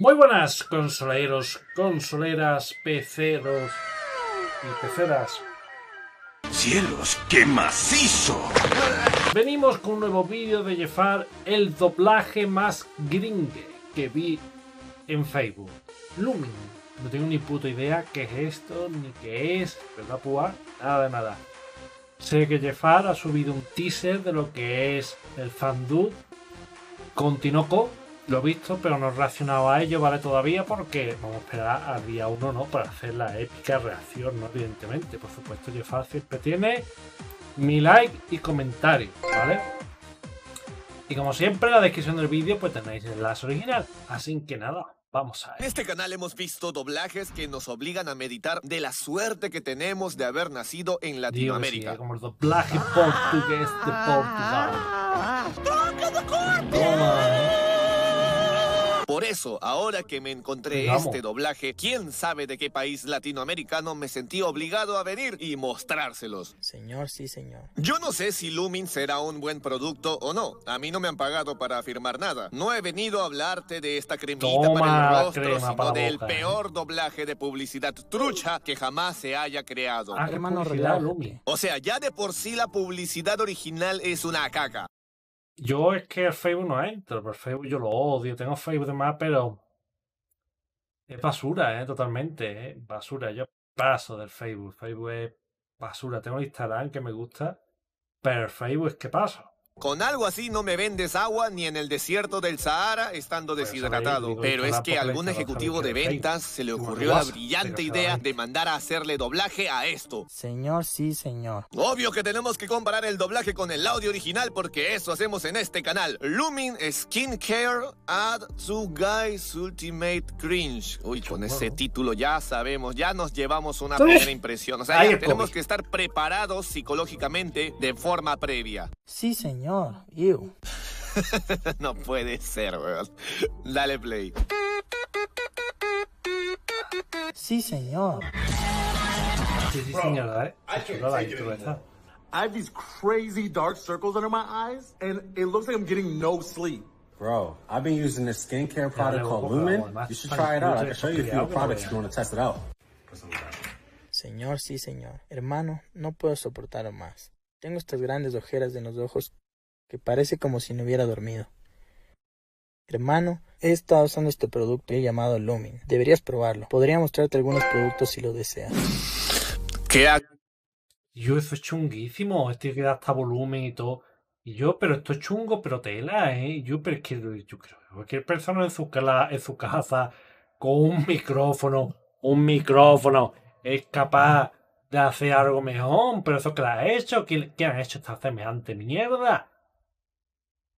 Muy buenas, consoleros, consoleras, peceros y peceras. ¡Cielos, qué macizo! Venimos con un nuevo vídeo de Jeffar, el doblaje más gringue que vi en Facebook. Lumin. No tengo ni puta idea qué es esto, ni qué es, ¿verdad, Pua? Nada de nada. Sé que Jeffar ha subido un teaser de lo que es el fandub con Tinoco. Lo he visto, pero no he reaccionado a ello, ¿vale? Todavía porque vamos a esperar al día 1, ¿no? Para hacer la épica reacción, ¿no? Evidentemente. Por supuesto, Jeffar siempre tiene mi like y comentario, ¿vale? Y como siempre, en la descripción del vídeo pues tenéis el enlace original. Así que nada, vamos a En ver. este canal hemos visto doblajes que nos obligan a meditar de la suerte que tenemos de haber nacido en sí, Latinoamérica. eh, como el doblaje portugués de Portugal. Toma, ¿eh? Por ahora que me encontré Vamos. este doblaje, quién sabe de qué país latinoamericano me sentí obligado a venir y mostrárselos. Señor, sí, señor. Yo no sé si Lumin será un buen producto o no. A mí no me han pagado para afirmar nada. No he venido a hablarte de esta cremita Toma para el rostro, sino del boca, ¿eh? peor doblaje de publicidad trucha que jamás se haya creado. Ah, Hermano. O sea, ya de por sí la publicidad original es una caca. Yo es que el Facebook no entro, pero el Facebook yo lo odio. Tengo Facebook de más, pero es basura, ¿eh? Totalmente, ¿eh? Basura. Yo paso del Facebook. Facebook es basura. Tengo el Instagram que me gusta, pero Facebook es que paso. Con algo así no me vendes agua ni en el desierto del Sahara estando Pues, deshidratado. Pero es que a algún ejecutivo de ventas se le ocurrió la brillante idea de mandar a hacerle doblaje a esto. Señor, sí, señor. Obvio que tenemos que comparar el doblaje con el audio original porque eso hacemos en este canal. Lumin Skincare Add to Guys Ultimate Cringe. Uy, con ese título ya sabemos, ya nos llevamos una primera impresión. O sea, ya tenemos que estar preparados psicológicamente de forma previa. Sí, señor. Ew. No puede ser, weón. Dale play. Sí, señor. Sí, sí, señora, ¿eh? I have these crazy dark circles under my eyes, and it looks like I'm getting no sleep. Bro, I've been using this skincare product called boca, You should try it out. I can show you a few products if you want to test it out. Señor, sí, señor. Hermano, no puedo soportarlo más. Tengo estas grandes ojeras en los ojos que parece como si no hubiera dormido. Hermano, he estado usando este producto llamado Lumin. Deberías probarlo. Podría mostrarte algunos productos si lo deseas. ¿Qué ha- Yo, eso es chunguísimo. Este que da hasta volumen y todo. Y yo, pero esto es chungo, pero tela, ¿eh? Yo, pero es que yo creo que cualquier persona en su, cala- en su casa con un micrófono, un micrófono, es capaz de hacer algo mejor. Pero eso que la ha hecho, ¿quién, quién ha hecho esta semejante mierda? Fue su Dios mío.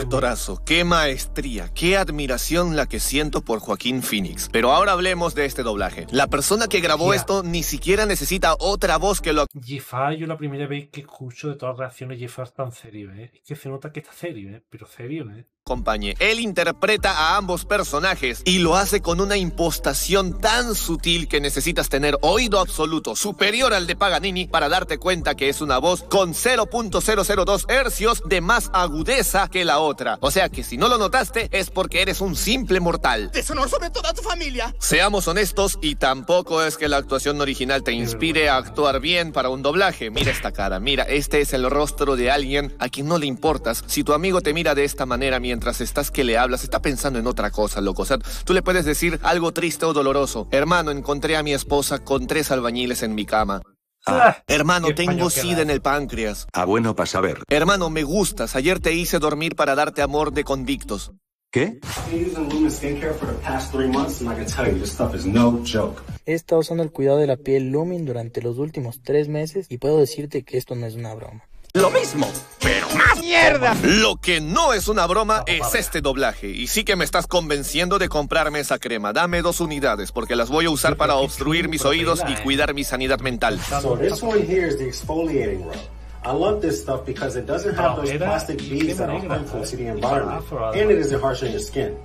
Actorazo, qué maestría, qué admiración la que siento por Joaquín Phoenix. Pero ahora hablemos de este doblaje. La persona que grabó esto ni siquiera necesita otra voz que lo Jeffar, yo la primera vez que escucho de todas las reacciones, Jeffar en serio, ¿eh? Es que se nota que está serio, ¿eh? Pero serio, ¿eh? Acompañe. Él interpreta a ambos personajes y lo hace con una impostación tan sutil que necesitas tener oído absoluto superior al de Paganini para darte cuenta que es una voz con 0.002 hercios de más agudeza que la otra. O sea que si no lo notaste es porque eres un simple mortal. deshonor sobre toda tu familia. Seamos honestos y tampoco es que la actuación original te inspire a actuar bien para un doblaje. Mira esta cara, mira, este es el rostro de alguien a quien no le importas. Si tu amigo te mira de esta manera mientras estás que le hablas, está pensando en otra cosa, loco. O sea, tú le puedes decir algo triste o doloroso. Hermano, encontré a mi esposa con tres albañiles en mi cama. Ah, Hermano, tengo sida da. en el páncreas. Ah, bueno, para saber. Hermano, me gustas. Ayer te hice dormir para darte amor de convictos. ¿Qué? I've been using Lumin skincare for the past three months, and I can tell you, this stuff is no joke. He estado usando el cuidado de la piel Lumin durante los últimos tres meses y puedo decirte que esto no es una broma. Lo mismo, pero más mierda. Lo que no es una broma es este doblaje. Y sí que me estás convenciendo de comprarme esa crema. Dame dos unidades porque las voy a usar para obstruir mis oídos y cuidar mi sanidad mental. So this one here is the exfoliating rub. I love this stuff because it doesn't have those plastic beads that are harmful to the environment, and it isn't harsh on your skin.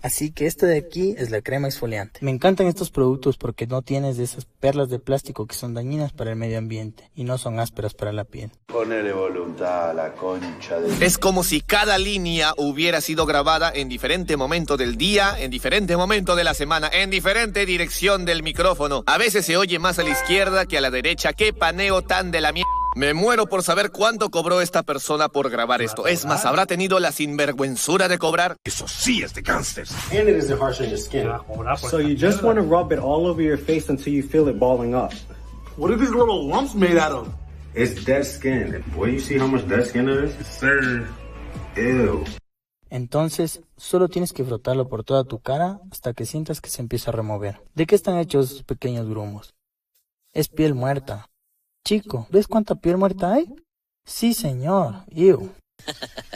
Así que este de aquí es la crema exfoliante. Me encantan estos productos porque no tienes de esas perlas de plástico que son dañinas para el medio ambiente y no son ásperas para la piel. Ponele voluntad a la concha de... Es como si cada línea hubiera sido grabada en diferente momento del día, en diferente momento de la semana, en diferente dirección del micrófono. A veces se oye más a la izquierda que a la derecha. ¡Qué paneo tan de la mierda! Me muero por saber cuánto cobró esta persona por grabar esto. Es más, ¿habrá tenido la sinvergüenzura de cobrar? Eso sí es de gangsters. And it isn't harsh on your skin. Te va a cobrar por So you just want to rub it all over your face until you feel it balling up. What are these little lumps made out of? It's dead skin. Boy, you see how much dead skin there is? Sir. Ew. Entonces, solo tienes que frotarlo por toda tu cara hasta que sientas que se empieza a remover. ¿De qué están hechos esos pequeños grumos? Es piel muerta. Chico, ¿ves cuánta piel muerta hay? Sí, señor. Ew.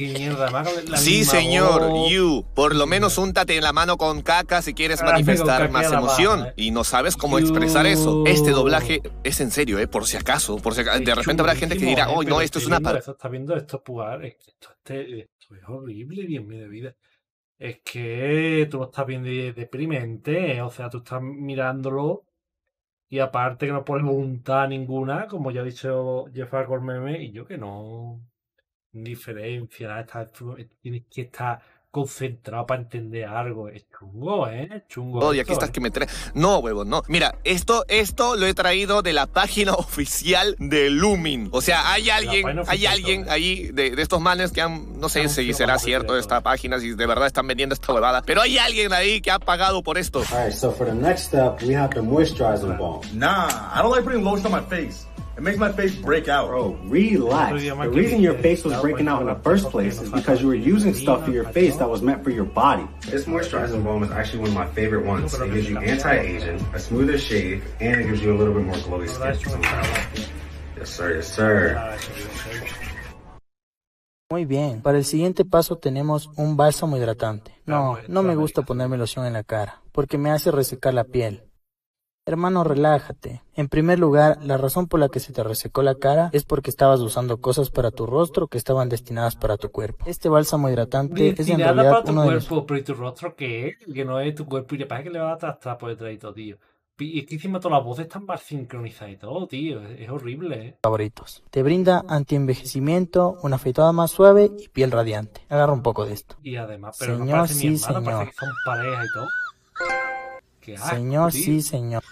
Mierda, la Sí, misma señor, voz. you. Por lo menos úntate en la mano con caca si quieres Ah, manifestar más emoción. eh. Y no sabes cómo You. expresar eso. Este doblaje es en serio, ¿eh? Por si acaso. Por si acaso. De repente habrá gente que dirá, oh, eh, no, esto es una viendo. Esto está viendo esto pugar. Esto, este- esto es horrible, Dios mío de vida. Es que tú lo estás viendo y deprimente. O sea, tú estás mirándolo y aparte que no pone voluntad ninguna, como ya ha dicho Jeff meme, y yo que no. Diferencia, estás- tú tienes que estar concentrado para entender algo. Es chungo, ¿eh? Es chungo. Oh, y aquí estás ¿eh? que me trae. No, huevo, no. Mira, esto, esto lo he traído de la página oficial de Lumin. O sea, hay alguien, hay alguien ¿no? ahí de, de estos manes que han, no sé si será cierto directo. esta página, si de verdad están vendiendo esta huevada, pero hay alguien ahí que ha pagado por esto. All right, so for the next step, we have the moisturizing balm. Nah, I don't like putting lotion on my face. It makes my face break out. Bro, relax. The reason your face was breaking out in the first place is because you were using stuff for your face that was meant for your body. This moisturizing balm is actually one of my favorite ones. It gives you anti-aging, a smoother shave, and it gives you a little bit more glowy La verdad es skin. que me cago en Yes, sir. Yes, sir. la- la- Muy bien. Para el siguiente paso tenemos un bálsamo hidratante. No, no me gusta ponerme loción en la cara, porque me hace resecar la piel. Hermano, relájate. En primer lugar, la razón por la que se te resecó la cara es porque estabas usando cosas para tu rostro que estaban destinadas para tu cuerpo. Este bálsamo hidratante es en realidad para tu uno de cuerpo, pero ¿y tu rostro qué es? Que no es tu cuerpo y le pasa que le va a atrás por detrás y todo, tío. Y es que encima todas las voces están mal sincronizadas y todo, tío. Es, horrible, ¿eh? favoritos. Te brinda antienvejecimiento, una afeitada más suave y piel radiante. Agarra un poco de esto. Y además, pero no Señor, parece mi sí, hermano, señor. parece que son pareja y todo. Asco, Señor, sí, señor.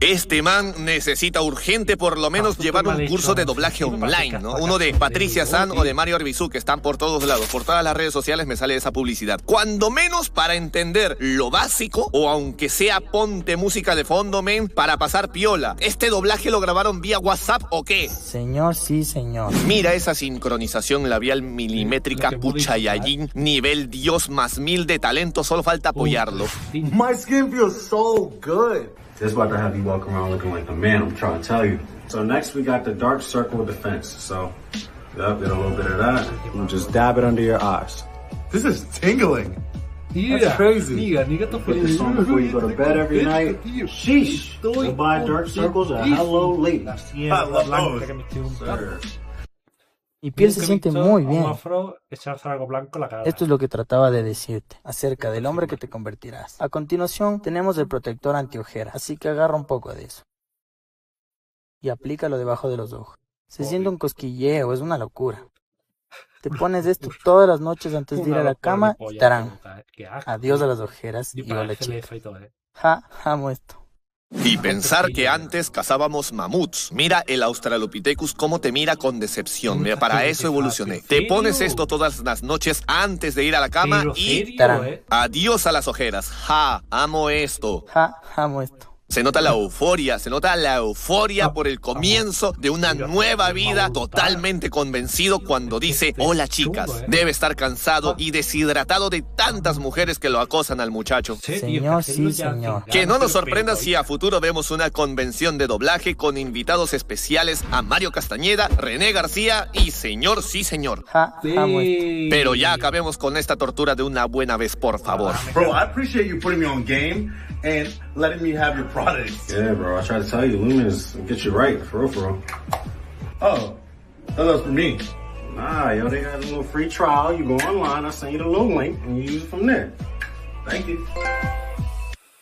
Este man necesita urgente por lo menos Ah, llevar un curso de doblaje online, ¿no? Uno de Patricia San o de Mario Arbizu, que están por todos lados. Por todas las redes sociales me sale esa publicidad. Cuando menos para entender lo básico, o aunque sea ponte música de fondo, men, para pasar piola. ¿Este doblaje lo grabaron vía WhatsApp o qué? Señor, sí, señor. Mira esa sincronización labial milimétrica puchayallín, nivel Dios más mil de talento, solo falta apoyarlo. My skin feels so good. This about to have you walk around looking like the man, I'm trying to tell you. So next we got the dark circle defense. So, yep, get a little bit of that. You just dab it under your eyes. This is tingling. Mira, crazy. Mira, ni que te Put this on before you go to bed every night. Sheesh. estoy Goodbye, dark circles, and hello, ladies. La I love those. que Mi piel se siente muy bien. afro echarse algo blanco en la cara. Esto es lo que trataba de decirte acerca del hombre que te convertirás. A continuación tenemos el protector antiojeras, así que agarra un poco de eso. Y aplícalo debajo de los ojos. Se siente un cosquilleo, es una locura. Te pones esto todas las noches antes de ir a la cama y tarán. eh. Adiós a tío. las ojeras Y hola chica. eh. Ja, amo esto. Y pensar que antes cazábamos mamuts. Mira el Australopithecus cómo te mira con decepción. Mira, para eso evolucioné. Te pones esto todas las noches antes de ir a la cama y eh. adiós a las ojeras. Ja, amo esto. Ja, amo esto. Se nota la euforia, se nota la euforia por el comienzo de una nueva vida totalmente convencido cuando dice, hola chicas, debe estar cansado y deshidratado de tantas mujeres que lo acosan al muchacho. Señor, sí, señor. Que no nos sorprenda si a futuro vemos una convención de doblaje con invitados especiales a Mario Castañeda, René García y Señor Sí Señor. Esto. Pero ya acabemos con esta tortura de una buena vez, por favor. Bro, I appreciate you putting me on game and letting me have your products. Yeah, bro, I try to tell you, Lumen is get you right, for real, for real. Oh, that was for me. Nah, yo, they got a little free trial. You go online, I send you the little link, and you use it from there. Thank you.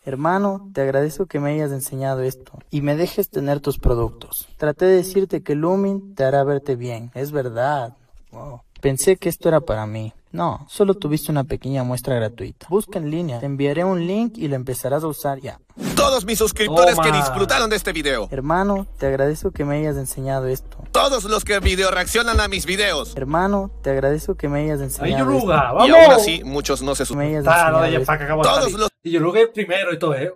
Hermano, te agradezco que me hayas enseñado esto y me dejes tener tus productos. Traté de decirte que Lumin te hará verte bien. Es verdad. Wow. Pensé que esto era para mí. No, solo tuviste una pequeña muestra gratuita. Busca en línea, te enviaré un link y lo empezarás a usar ya. Todos mis suscriptores Toma. que disfrutaron de este video. Hermano, te agradezco que me hayas enseñado esto. Todos los que video reaccionan a mis videos. Hermano, te agradezco que me hayas ¡Ay, enseñado Yoruga! esto. ¡Vamos! Y aún así, muchos no se enseñado Jeff esto. que acabo de Todos los- Y Yoruga es primero y todo, ¿eh?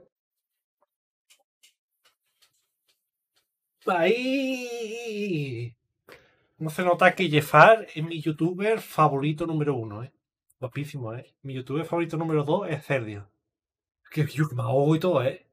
Ahí. No se nota que Jeffar es mi youtuber favorito número uno, ¿eh? Guapísimo, ¿eh? Mi youtuber favorito número dos es Cerdio. Que yo me ahogo y todo, ¿eh?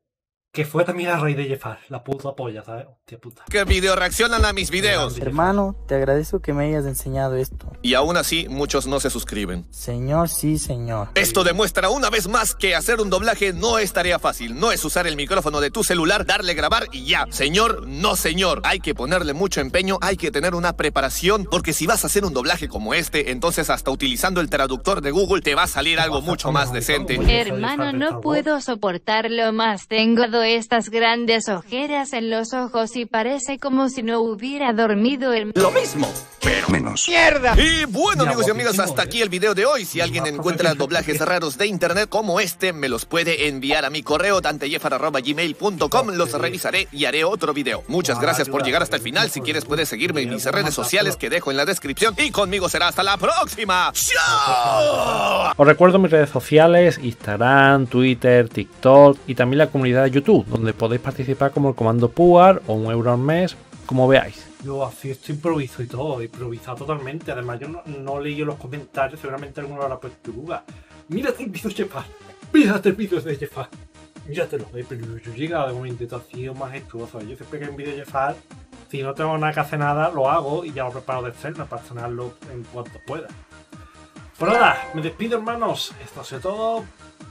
Que fue también a raíz de Jeffar, la puta polla, ¿sabes? Hostia puta. que video reaccionan a mis videos. Hermano, te agradezco que me hayas enseñado esto. Y aún así, muchos no se suscriben. Señor, sí, señor. Esto demuestra una vez más que hacer un doblaje no es tarea fácil. No es usar el micrófono de tu celular, darle grabar y ya. Señor, no señor. Hay que ponerle mucho empeño, hay que tener una preparación, porque si vas a hacer un doblaje como este, entonces hasta utilizando el traductor de Google te va a salir algo mucho más decente. Hermano, no puedo soportarlo más. Tengo estas grandes ojeras en los ojos y parece como si no hubiera dormido el... Lo mismo, pero menos. Y bueno, Ya, amigos y amigas, hasta ¿eh? aquí el video de hoy. Si alguien encuentra doblajes raros de internet como este, me los puede enviar a mi correo danteyefar.gmail.com. Los revisaré y haré otro video. Muchas Ah, gracias por llegar hasta el final. Si quieres, puedes seguirme en mis redes sociales que dejo en la descripción. Y conmigo será hasta la próxima. ¡Chao! Os recuerdo mis redes sociales, Instagram, Twitter, TikTok y también la comunidad de YouTube, donde podéis participar como el comando PUAR o un euro al mes, como veáis. Yo así esto improviso y todo, improvisado totalmente. Además, yo no, no leí los comentarios, seguramente alguno habrá puesto. Mírate el vídeo de Jeffar, mírate el vídeo de Jeffar. Míratelo, eh, pero yo he llegado de momento así majestuoso. Yo siempre que de Jeffar, si no tengo nada que hacer nada, lo hago y ya lo preparo de cena para estrenarlo en cuanto pueda. Pues nada, me despido hermanos. Esto ha sido todo.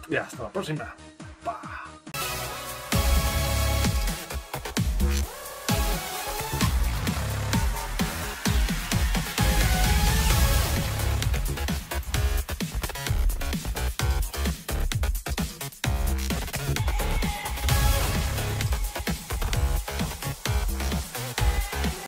Y hasta la próxima.